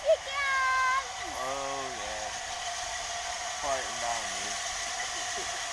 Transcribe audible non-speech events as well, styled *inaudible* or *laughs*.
Oh, yeah. Farting down you. *laughs*